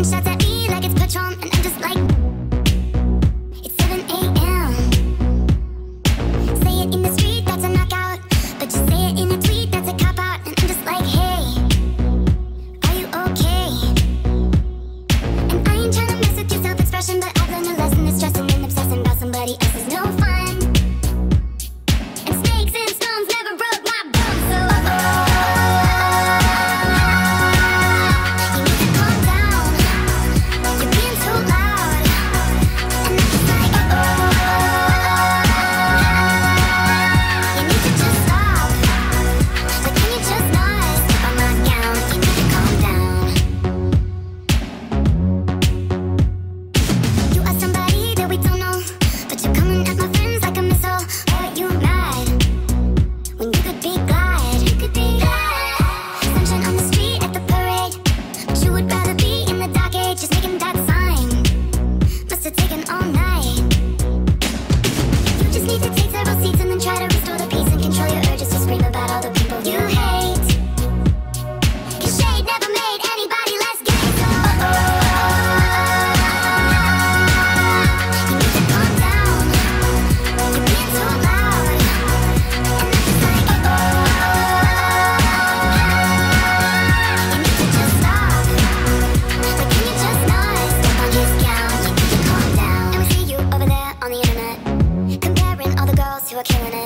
taking shots at me like it's Patron, and I'm just like. Gown? You